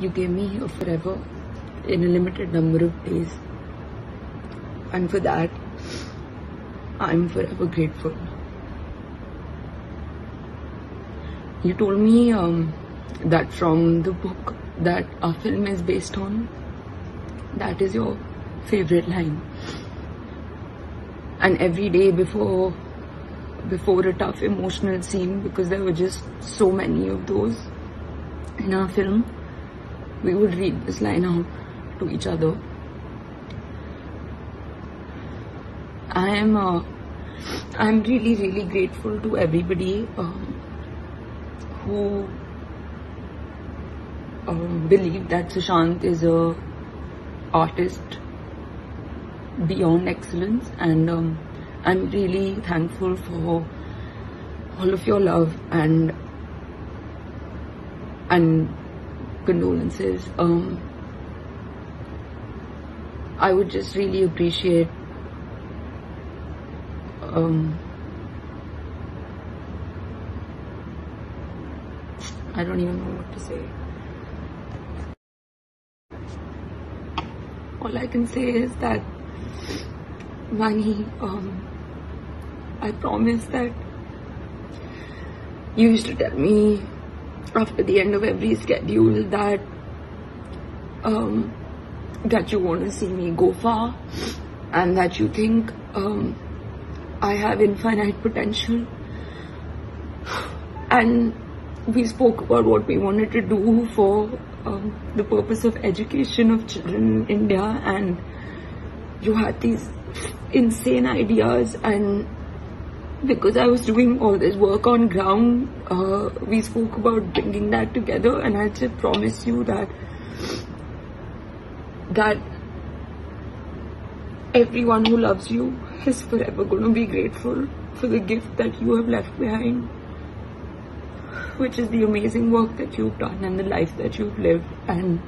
you gave me here forever in a limited number of days. And for that, I'm forever grateful. You told me um, that from the book that our film is based on, that is your favorite line. And every day before before a tough emotional scene, because there were just so many of those in our film, we would read this line out to each other. I am uh, I'm really really grateful to everybody um, who um, believe that Sushant is a artist beyond excellence and um, I'm really thankful for all of your love and and condolences. Um, I would just really appreciate um, I don't even know what to say. All I can say is that Manny, um, I promise that you used to tell me after the end of every schedule that um, that you want to see me go far and that you think um, I have infinite potential. And we spoke about what we wanted to do for um, the purpose of education of children in India, and you had these insane ideas and because I was doing all this work on ground, uh, we spoke about bringing that together, and I just promise you that that everyone who loves you is forever going to be grateful for the gift that you have left behind, which is the amazing work that you've done and the life that you've lived, and